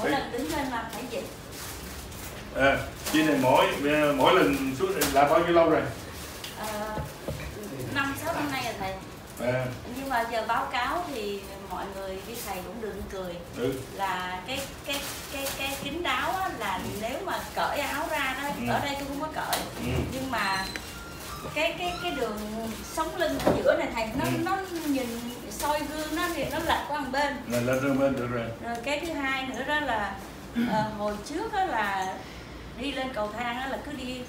mỗi lần đứng lên là phải dịch à, chị này mỗi mỗi lần xuống là bao nhiêu lâu rồi? Ờ, năm sáu năm nay rồi thầy. À, nhưng mà giờ báo cáo thì mọi người với thầy cũng đừng cười. Ừ. là cái cái cái cái kính đáo á, là nếu mà cởi áo ra đó Ừ. ở đây tôi không có cởi. Ừ. nhưng mà cái cái cái đường sống lưng ở giữa này thầy nó Ừ. nó nhìn soi gương nó thì nó lệch qua một bên. Là lên lên bên được rồi. Rồi cái thứ hai nữa đó là ờ, hồi trước đó là đi lên cầu thang đó là cứ đi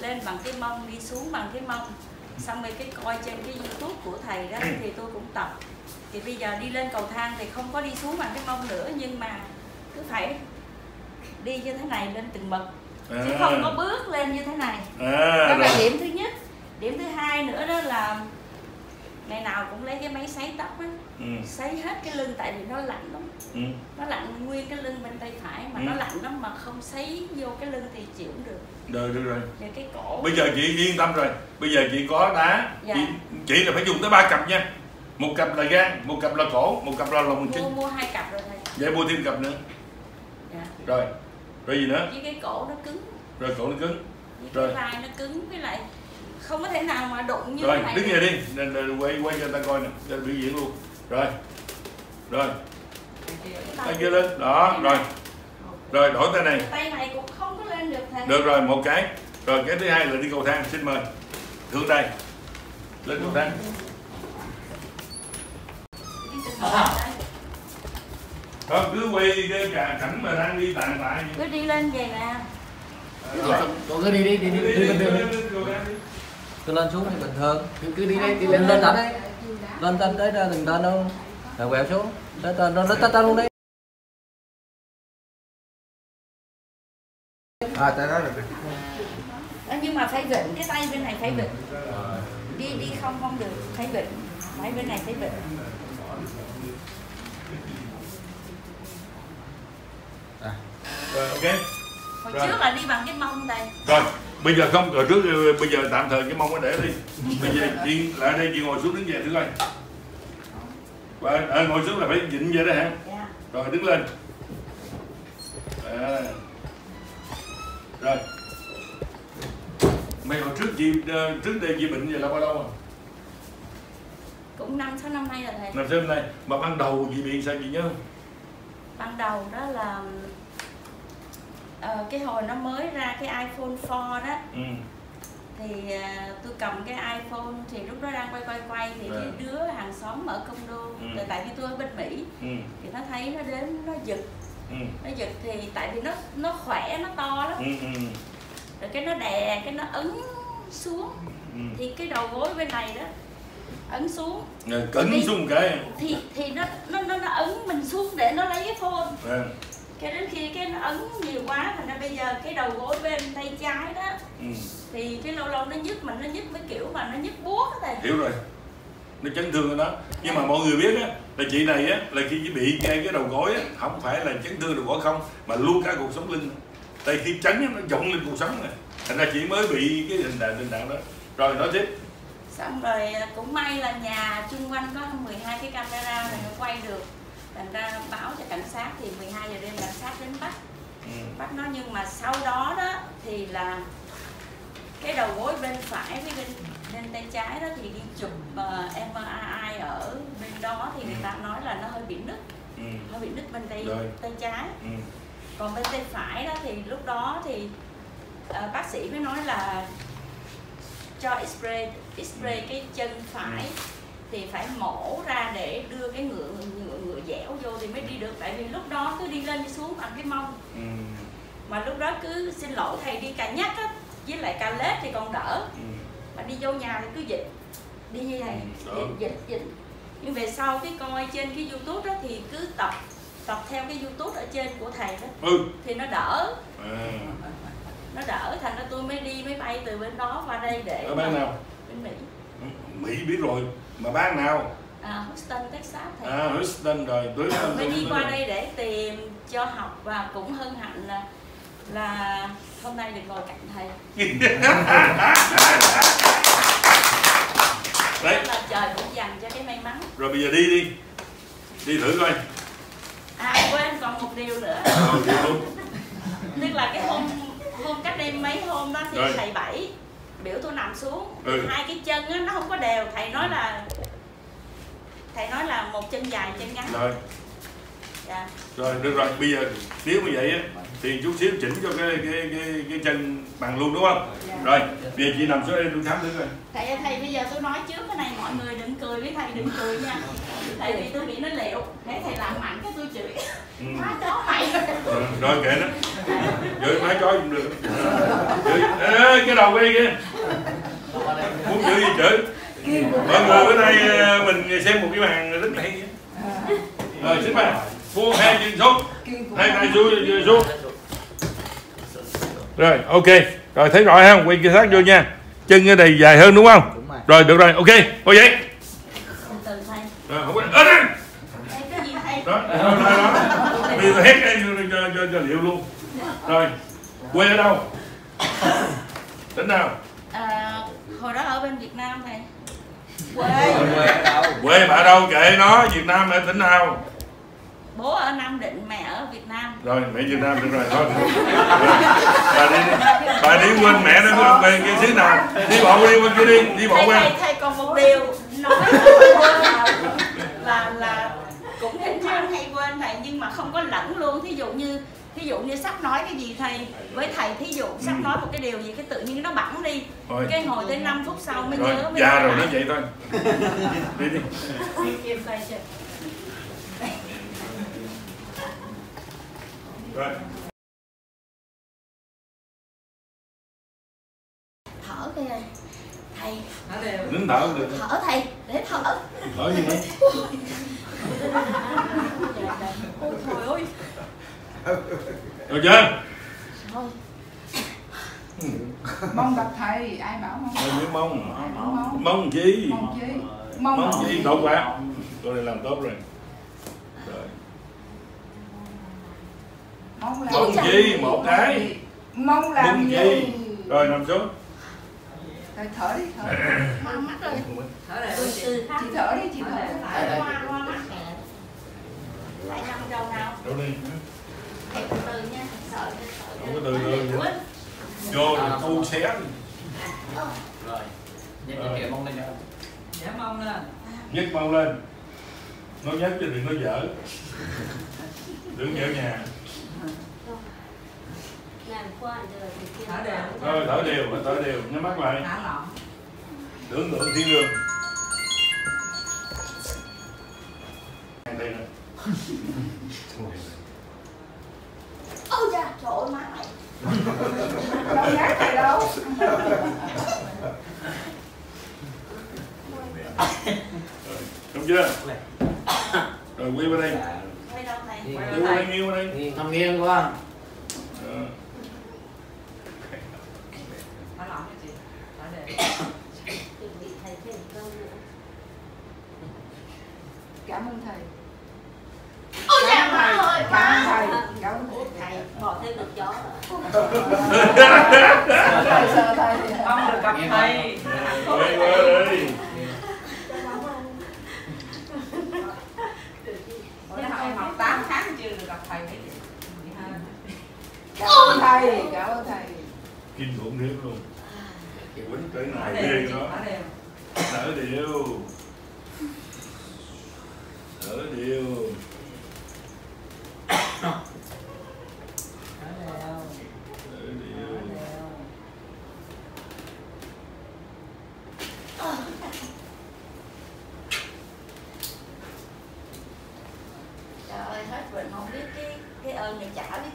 lên bằng cái mông đi xuống bằng cái mông. Xong rồi cái coi trên cái youtube của thầy đó thì tôi cũng tập. Thì bây giờ đi lên cầu thang thì không có đi xuống bằng cái mông nữa nhưng mà cứ phải đi như thế này lên từng bậc. Chứ không có bước lên như thế này. À, đó là điểm thứ nhất điểm thứ hai nữa đó là ngày nào cũng lấy cái máy sấy tóc á ừ. sấy hết cái lưng tại vì nó lạnh lắm. Ừ. nó lạnh nguyên cái lưng bên tay phải mà Ừ. nó lạnh lắm mà không sấy vô cái lưng thì chịu không được. Được được rồi. Và cái cổ. Bây giờ chị yên tâm rồi. Bây giờ chị có đá. Dạ. chị, chị là phải dùng tới ba cặp nha. Một cặp là gan một cặp là cổ một cặp là lòng mua chân mua hai cặp rồi thầy vậy mua thêm cặp nữa. Dạ. rồi. Rồi gì nữa? Với cái cổ nó cứng. Rồi cổ nó cứng. Với Rồi. cái vai nó cứng với lại không có thể nào mà đụng như rồi thế này đứng dậy đi Rồi, rồi, quay quay cho người ta coi nè cho biểu diễn luôn rồi rồi tay tay- kia lên đó rồi rồi đổi tay này tay này cũng không có lên được thầy được rồi một cái rồi cái thứ hai là đi cầu thang xin mời thượng đây lên cầu thang Đi không cứ quay cái cả cảnh mà đang đi tàn tạ cứ đi lên vậy nè rồi cậu cứ đi đi đi đi đi bình thường đi. Cứ lên xuống thì bình thường. Cứ cứ đi đây đi lên lên lên tập lên tên tới ra từng tên đâu. Rồi quẹo xuống. Tới tên nó tới tên luôn đi. À tại đó là Ờ, nhưng mà phải vịnh cái tay bên này phải vịnh đi đi không không được. Phải vịnh phải bên này phải vịnh rồi ok. Hồi Rồi. trước là đi bằng cái mông đây. Rồi bây giờ không rồi trước bây giờ tạm thời cái mông nó để đi. Bây giờ chị lại đây chị ngồi xuống đứng dậy thử coi. Và à, ngồi xuống là phải dịnh vậy đó hả? Dạ. rồi đứng lên. À. rồi. Mày hồi trước chị ờ, trước đây chị bệnh vậy là bao lâu à cũng năm sáu năm nay rồi thầy. Năm xem này mà ban đầu chị bị sao chị nhớ ban đầu đó là ờ, cái hồi nó mới ra cái iPhone 4 đó. Ừ. thì à, tôi cầm cái iPhone thì lúc đó đang quay quay quay thì cái đứa hàng xóm ở công đô Ừ. tại- vì tôi ở bên Mỹ ừ. thì nó thấy nó đến nó giật. Ừ. Nó giật thì tại vì nó nó khỏe nó to lắm. Ừ ừ. Rồi cái nó đè cái nó ấn xuống. Ừ. Thì cái đầu gối bên này đó ấn xuống. Rồi cấn xuống cái. thì thì nó nó nó, nó ấn mình xuống để nó lấy cái phone. À. cái đến khi cái nó ấn nhiều quá thành ra bây giờ cái đầu gối bên tay trái đó ừ. thì cái lâu lâu nó nhức mà nó nhức với kiểu mà nó nhức buốt á thầy. Hiểu rồi. Nó chấn thương ở đó. Nhưng mà mọi người biết á là chị này á là khi bị ngay cái đầu gối á không phải là chấn thương đầu gối không mà luôn cả cuộc sống lưng. Tại khi chấn nó dọn lên cuộc sống này thành ra chị mới bị cái tình trạng tình trạng đó. Rồi nói tiếp. Xong rồi à, cũng may là nhà chung quanh có 12 cái camera này nó quay được thành ra báo cho cảnh sát thì 12 giờ đêm cảnh sát đến bắt ừ. bắt nó nhưng mà sau đó đó thì là cái đầu gối bên phải với bên bên tay trái đó thì đi chụp uh, MRI ở bên đó thì người ta nói là nó hơi bị nứt Ừ. hơi bị nứt bên tay Rồi. tay trái Ừ. còn bên tay phải đó thì lúc đó thì ờ, bác sĩ mới nói là cho x-ray x-ray cái chân phải thì phải mổ ra để đưa cái ngựa ngựa dẻo vô thì mới đi được. Tại vì lúc đó cứ đi lên đi xuống bằng cái mông Ừ. mà lúc đó cứ xin lỗi thầy đi cà nhắc á với lại cà lết thì còn đỡ. Ừ. mà đi vô nhà thì cứ dịch. Đi như này Ừ, dịch dịch dịch. Nhưng về sau cái coi trên cái youtube đó thì cứ tập tập theo cái youtube ở trên của thầy đó. Ừ. thì nó đỡ. À. nó đỡ thành ra tôi mới đi máy bay từ bên đó qua đây để ở bang nào? bên mỹ. Mỹ biết rồi. Mà bang nào à, Houston Texas thầy à Houston rồi tới mới đi qua đây để tìm cho học và cũng hân hạnh là là hôm nay được ngồi cạnh thầy. Đấy. là trời cũng dành cho cái may mắn. Rồi bây giờ đi đi. Đi thử coi. À quên còn một điều nữa. Thì đúng. tức là cái hôm hôm cách đây mấy hôm đó thì Rồi. thầy bảy biểu tôi nằm xuống. Ừ. hai cái chân á, nó không có đều. Thầy nói là thầy nói là một chân dài chân ngắn. Rồi. Dạ. rồi được rồi bây giờ nếu như vậy á thì chút xíu chỉnh cho cái cái cái cái chân bằng luôn đúng không? Rồi bây giờ chị nằm xuống đây tôi khám thử coi thầy ơi, thầy bây giờ tôi nói trước cái này mọi người đừng cười với thầy đừng cười nha. Tại vì tôi bị nó liệu để thầy làm mạnh cái tôi chửi. Ừ. má chó mày. Rồi, rồi kệ nó. Chửi má chó cũng được. Chửi Ê, cái đầu kia muốn chửi gì chửi mọi người bữa nay ờ, mình xem một cái màn rất là hay rồi xin mời buông hai chân xuống hai tay xuống xuống rồi ok. Rồi thấy rõ không? Quay kia sát vô nha. Chân ở đây dài hơn đúng không? Rồi. được rồi. Ok từ thầy rồi không có ở đây. Cái đó đó bây giờ cái cho, cho, cho liệu luôn. Rồi quê ở đâu? Tỉnh nào à, hồi đó ở bên Việt Nam thầy. Quê. Bà ở đâu kệ nó việt nam ở tỉnh nào? Bố ở Nam Định mẹ ở Việt Nam. Rồi mẹ việt nam được rồi thôi. Bà đi bà đi quên mẹ nó quên về cái xứ nào. Đi bộ đi qua kia đi đi bộ qua thầy, thầy còn một điều nói là là cũng thỉnh thoảng hay quên thầy nhưng mà không có lẫn luôn. Thí dụ như thí dụ như sắp nói cái gì thầy với thầy thí dụ sắp nói một cái điều gì cái tự nhiên nó bẵng đi. Thôi. cái hồi tới 5 phút sau mới rồi nhớ mới nói rồi nó lại. vậy thôi. Đi đi. Rồi. Thở cái này thầy thở cũng được. Thở thầy để thở. Thở gì nữa rồi chưa? Mong gặp thầy ai bảo mong rồi miếng mông. Mong mông. Chi? Mong chi? Mong mông mong chi? Tốt quá. Tôi này làm tốt rồi. Rồi. Mong làm mông chi? một cái. Mong làm mông gì chi rồi nằm xuống. Thầy thở đi thở hoa mắt rồi từ chị thở đi chị thở. Mắt nè. Tại nằm đầu nào? Đâu đi từ từ nha sợ sợ Không có từ từ. Vô rồi thu xé. Rồi nhấc cái kìa mông lên cho nhấc mau lên. Nó nhấc chứ đừng có dở. Đừng dở nhà. Làm qua đời thì kia Thở đều. thôi thở đều thở đều. Nhắm mắt lại. Tưởng tượng thiên đường. Đây nè ôi da trời ơi má mày. Đâu nhát thầy đâu. Đúng chưa? Rồi quy vào đây. Quay đâu Đi. quy vào đây nghiêng vào đây. Đi nằm nghiêng quá Ờ. thả lỏng cho chị thở đều chuẩn bị thầy thêm câu nữa cảm ơn thầy ôi da cảm má ơn ơi thầy cảm ơn má thầy cảm ơn Ủa, thầy thầy bỏ thêm được chó rồi thầy sợ thầy mong được gặp thầy đây Ủa, thầy học 8 tháng chưa được gặp thầy mấy chị cảm ơn thầy cảm ơn thầy kinh khủng khiếp luôn quýnh tới đều ghê chị nó thở đều thở đều thở đều thở đều thở đều thở đều trời ơi hết bệnh không biết cái cái ơn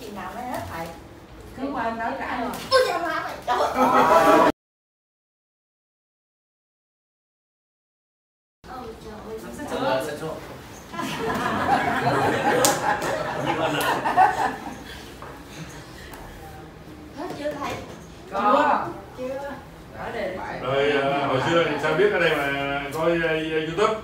chừng nào mới hết? Thầy cứ qua nói trả rồi ôi da má mày trời ơi. Trời xuống hết chưa thầy? Có. Chưa. Rồi à, hồi xưa thì sao biết ở đây mà coi à, youtube?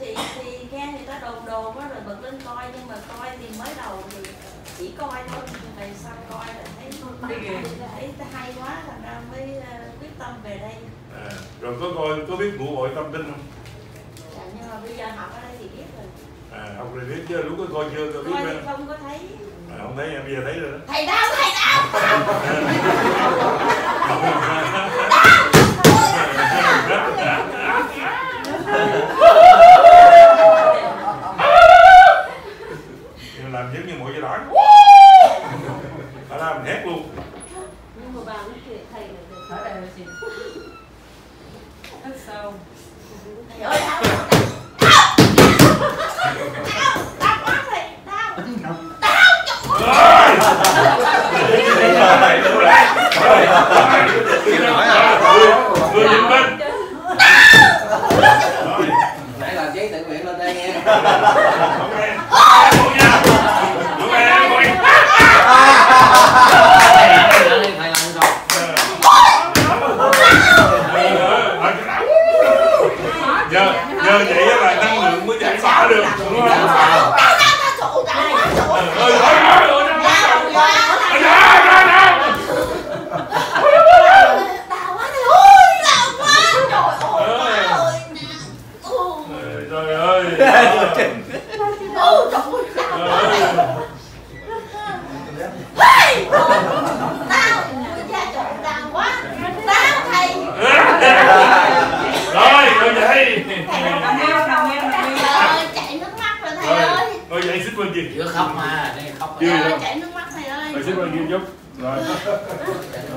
Thì thì nghe người ta đồn đồn quá rồi bật lên coi nhưng mà coi thì mới đầu thì chỉ coi thôi mà sau coi là thấy Thấy ghê. thấy hay quá thành ra mới ờ, quyết tâm về đây. À, rồi có coi có biết ngũ hội tâm tinh không? Dạ, nhưng mà bây giờ học ở đây thì biết rồi. À học rồi biết chưa lúc có coi chưa có biết coi không có thấy. À, không thấy em bây giờ thấy rồi đó. Thầy đau thầy đau Em làm giống như mỗi giai đoạn Phải làm hét luôn nhưng mà bà nói chuyện thầy là được ở đây là gì rất sâu thầy ơi đau đau quá thầy đau Người nhìn bên Rồi nãy làm giấy tự nguyện lên đây nghe Không nghe Không nha Đúng em coi thầy làm rồi Giờ Giờ vậy là năng lượng mới giải tỏa được Đúng không? Ơi, ơi, ơi, ơi, ơi, ra, ra, ra. Ờ, Trời ơi Ờ. Rồi, ngồi dậy nằm im nằm im nằm im chạy nước mắt rồi thầy Rồi, ơi ngồi dậy xích bên kia chưa khóc mà đây khóc Chưa Trời ơi, đâu chạy nước mắt thầy ơi Ngồi xích bên kia chút Rồi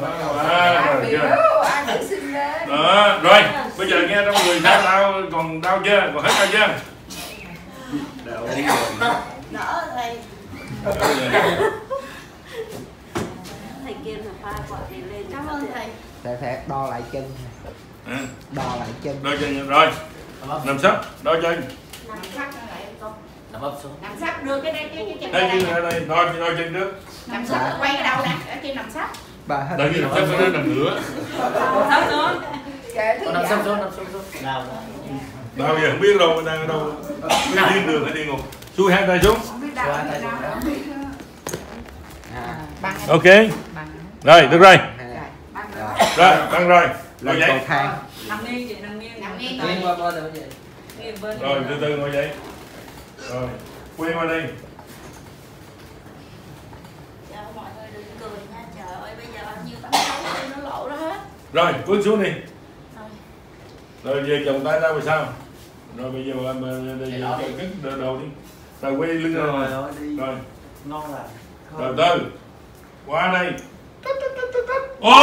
Đó, à, rồi, chưa ai tự sinh lên Đó, rồi, bây giờ nghe trong người sao đau còn đau chưa? Còn hết đau chưa? Đau đỡ thầy thầy kia là pha quả thì lên cảm ơn thầy Thầy thầy đo lại chân. À, Đo lại chân. Đôi chân rồi, nằm sấp, đôi chân nằm sát nó lại con nằm ấp xuống nằm sát đưa cái đây cái cái chân Đây, đây. đây, đôi, đôi chân trước. Nằm sát quay cái đầu nè ở kia nằm sát Bà hết Đợi khi nằm sấp nó nằm ngửa. Sao xuống. kệ thứ Con nằm xuống nằm xuống nào Đau giờ không biết đâu, đang ở đâu thiên đường hay địa ngục. Xuôi hai tay xuống. À, bằng Ok. Bằng Rồi, được rồi. Rồi bằng rồi. Rồi, bằng rồi. Ngồi dậy. nằm nghiêng chị nằm nghiêng. Nằm nghiêng. Rồi từ từ ngồi dậy. Rồi, quay qua đây. Trời ơi, mọi người đừng cười nha. Trời ơi bây giờ bao nhiêu tấm xấu nó lộ ra hết. Rồi, bước xuống đi. Rồi về chồng tay ra rồi sao? Rồi bây giờ đó đi. cất đồ, đồ đi. Rồi quay lưng rồi rồi rồi đi. Rồi, ngon là từ từ. Qua đây Ô Ô,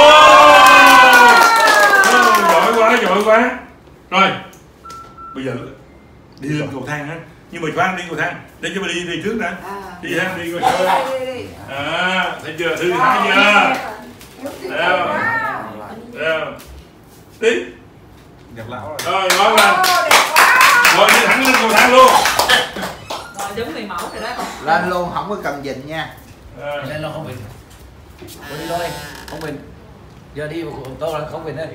Giỏi quá, giỏi quá. Rồi. Bây giờ đi lên cầu thang ha Nhưng mà khoan đi cầu thang. Để cho mình đi đi trước đã à. Đi ha, đi coi sơ đi đi đi. À, thấy chưa, thư thái chưa? Đâu Đâu Đi Gặp lão Rồi, Ô, đẹp quá. Ngồi đi thẳng lên cầu thang luôn. Rồi giống người mẫu rồi đó. Lên luôn không có cần dịnh nha. À, lên lo không bình. Cô đi thôi không bình. Giờ đi một cuộc tô là không bình đây.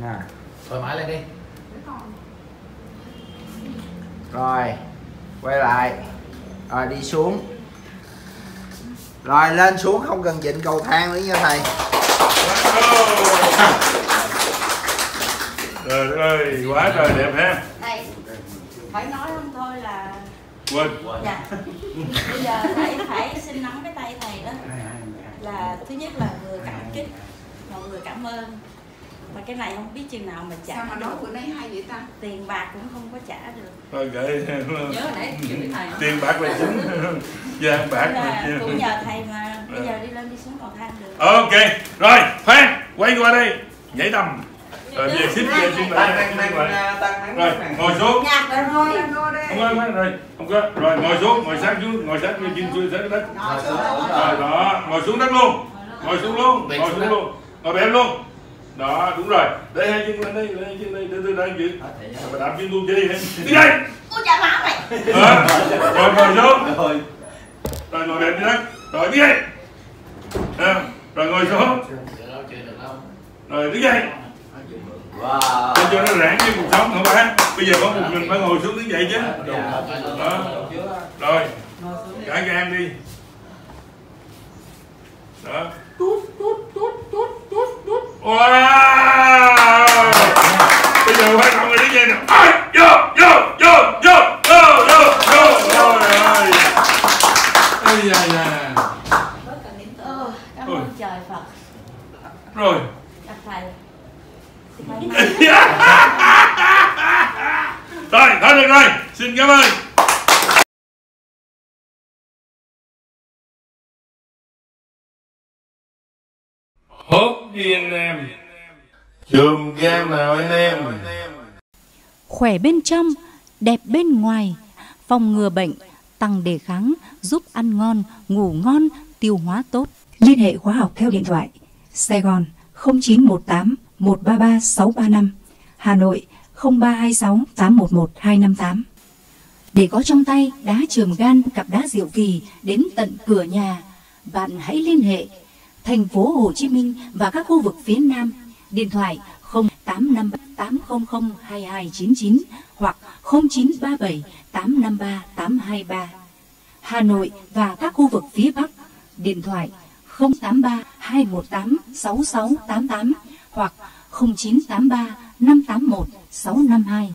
Nè thoải mái lên đi. Rồi Quay lại. Rồi đi xuống. Rồi lên xuống không cần dịnh cầu thang nữa nha thầy Trời ơi, quá trời đẹp ha. Thầy phải nói không thôi là Quên. Dạ. Bây giờ thầy phải xin nắm cái tay thầy đó. Là thứ nhất là vừa cảm kích mà vừa cảm ơn. Mà cái này không biết chừng nào mà trả sao mà nói bữa nay hay vậy ta? Tiền bạc cũng không có trả được. Thôi kệ. Nhớ hồi nãy thầy. Tiền bạc là chính. Vàng bạc là cũng nhờ thầy mà bây giờ đi lên đi xuống cầu thang được. Ok, rồi, khoan, quay qua đây Nhảy tầm Rồi về xích về lại Rồi, ngồi xuống nhạc lên thôi lên thôi đi Không có, không có, rồi, không có Rồi, ngồi xuống, ngồi sát xuống, ngồi sát xuống đất ngồi xuống Rồi, đó, ngồi xuống đất luôn Ngồi xuống luôn, ngồi xuống luôn Ngồi bẹp luôn Đó, đúng rồi Để hai chân lên đây, hai chân đây, để tôi đang chữ Mà đạp chân chơi đi Đi đây ôi chả má mày Hả? Rồi, ngồi xuống Rồi, ngồi bẹp trên đất Rồi, đi đây À, Rồi, ngồi xuống Rồi, đứng dậy wow. cho nó rãng với cuộc sống hả bác bây giờ có một mình phải ngồi xuống đứng dậy chứ. Dạ, dạ, dạ, Đó. rồi cả gan đi. Đó. Tút tút tút tút tút tút. Wow. Bây giờ phải không người đứng dậy nè. Vô vô vô vô vô vô vô. Rồi ơi. ây da da. Cảm ơn trời phật. Rồi. Gặp thầy rồi thôi được rồi. Xin cảm ơn. Hốt đi anh em. Chùm game nào anh em? Khỏe bên trong, đẹp bên ngoài, phòng ngừa bệnh, tăng đề kháng, giúp ăn ngon, ngủ ngon, tiêu hóa tốt. Liên hệ khóa học theo điện thoại. Sài Gòn 0918 133635, Hà Nội 0326 811 258 Để có trong tay đá trường gan cặp đá diệu kỳ đến tận cửa nhà, bạn hãy liên hệ thành phố Hồ Chí Minh và các khu vực phía Nam. Điện thoại 085 800 2299 hoặc 0937 853 823. Hà Nội và các khu vực phía Bắc. Điện thoại 083 218 6688 hoặc 0983 581 652.